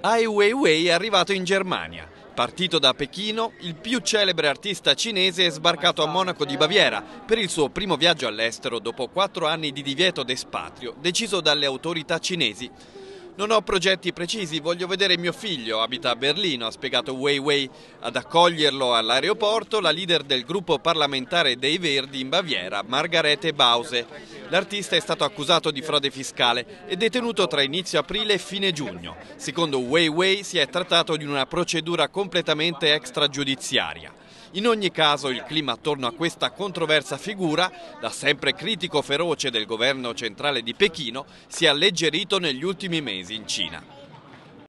Ai Weiwei è arrivato in Germania. Partito da Pechino, il più celebre artista cinese è sbarcato a Monaco di Baviera per il suo primo viaggio all'estero dopo quattro anni di divieto d'espatrio deciso dalle autorità cinesi. Non ho progetti precisi, voglio vedere mio figlio, abita a Berlino, ha spiegato Weiwei. Ad accoglierlo all'aeroporto la leader del gruppo parlamentare dei Verdi in Baviera, Margarete Bause. L'artista è stato accusato di frode fiscale e detenuto tra inizio aprile e fine giugno. Secondo Weiwei si è trattato di una procedura completamente extragiudiziaria. In ogni caso il clima attorno a questa controversa figura, da sempre critico feroce del governo centrale di Pechino, si è alleggerito negli ultimi mesi in Cina.